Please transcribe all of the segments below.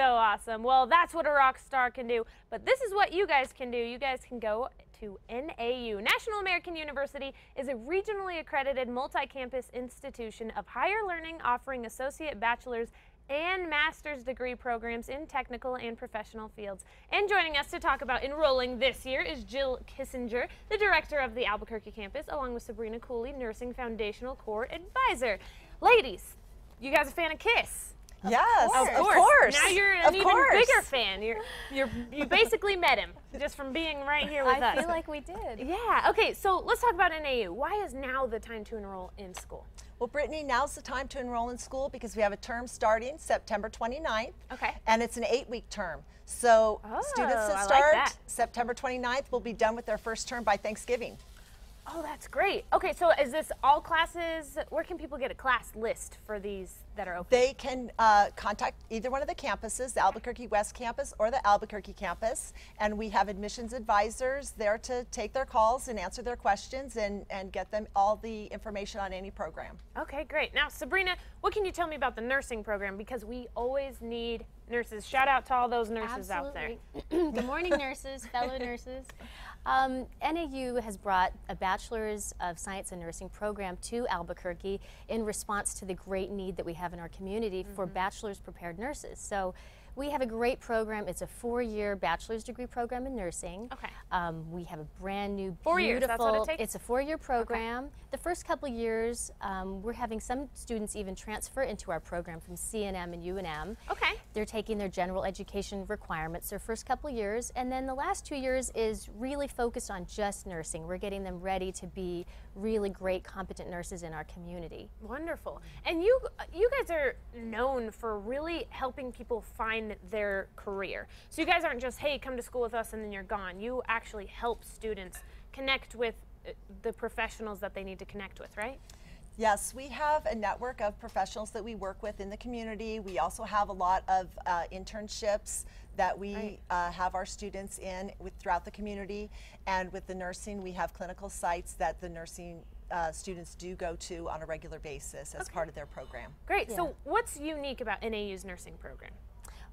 So awesome. Well, that's what a rock star can do. But this is what you guys can do. You guys can go to NAU. National American University is a regionally accredited multi-campus institution of higher learning offering associate bachelor's and master's degree programs in technical and professional fields. And joining us to talk about enrolling this year is Jill Kissinger, the director of the Albuquerque campus, along with Sabrina Cooley, Nursing Foundational Core Advisor. Ladies, you guys a fan of KISS? Yes, Of of course. course. Now you're an Of even course. bigger fan. You're you're you basically met him just from being right here with I us. I feel like we did. yeah. Okay. So let's talk about NAU. Why is now the time to enroll in school? Well, Brittany, now's the time to enroll in school because we have a term starting September 29th. Okay. And it's an eight-week term. So Oh, students I that like start that. September 29th will be done with their first term by Thanksgiving. Oh, that's great. Okay. So is this all classes? Where can people get a class list for these that are open? They can uh, contact either one of the campuses, the Albuquerque West Campus or the Albuquerque campus, and we have admissions advisors there to take their calls and answer their questions and, and get them all the information on any program. Okay, great. Now, Sabrina, what can you tell me about the nursing program? Because we always need nurses. Shout out to all those nurses out there. Good morning, nurses, fellow nurses. Um, NAU has brought a Bachelor's of Science and Nursing program to Albuquerque in response to the great need that we have in our community for Mm-hmm. bachelor's prepared nurses. So we have a great program. It's a four-year bachelor's degree program in nursing. Okay. Um, we have a brand new, Four years, that's what it takes? It's a four-year program. The first couple years, um, we're having some students even transfer into our program from CNM and UNM. Okay. They're taking their general education requirements their first couple years, and then the last two years is really focused on just nursing. We're getting them ready to be really great, competent nurses in our community. Wonderful. And you you guys are known for really helping people find their career. So you guys aren't just hey, come to school with us and then you're gone. You actually help students connect with uh, the professionals that they need to connect with, right? Yes, we have a network of professionals that we work with in the community. We also have a lot of uh, internships that we Right. uh, have our students in with throughout the community. And with the nursing, we have clinical sites that the nursing uh, students do go to on a regular basis as part of their program. Great. Yeah. So what's unique about NAU's nursing program?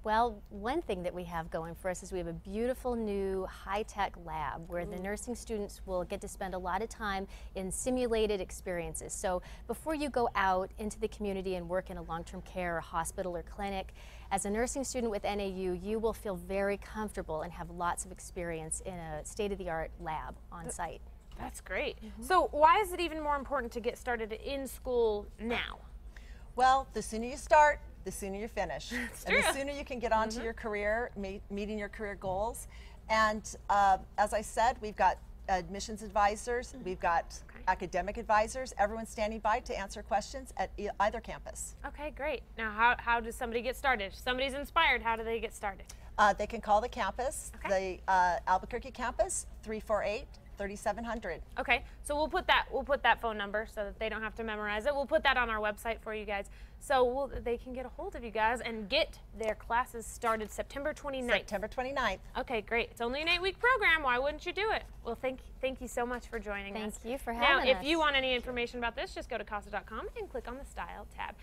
Well, one thing that we have going for us is we have a beautiful new high-tech lab where the mm. nursing students will get to spend a lot of time in simulated experiences. So before you go out into the community and work in a long-term care or hospital or clinic, as a nursing student with NAU, you will feel very comfortable and have lots of experience in a state-of-the-art lab on site. That's great. Mm-hmm. So why is it even more important to get started in school now? Well, the sooner you start, the sooner you finish. and true. the sooner you can get onto your career, me- meeting your career goals. And uh, as I said, we've got admissions advisors, we've got Okay. academic advisors, everyone's standing by to answer questions at e- either campus. Okay, great. Now, how, how does somebody get started? If somebody's inspired, how do they get started? Uh, they can call the campus, Okay. the uh, Albuquerque campus, 348 3700. Okay, so we'll put that we'll put that phone number so that they don't have to memorize it. We'll put that on our website for you guys, so we'll, they can get a hold of you guys and get their classes started September 29th. September 29th. Okay, great. It's only an eight-week program. Why wouldn't you do it? Well, thank thank you so much for joining Thank us. Thank you for having us. now, if you want any information about this, just go to kasa.com and click on the Style tab.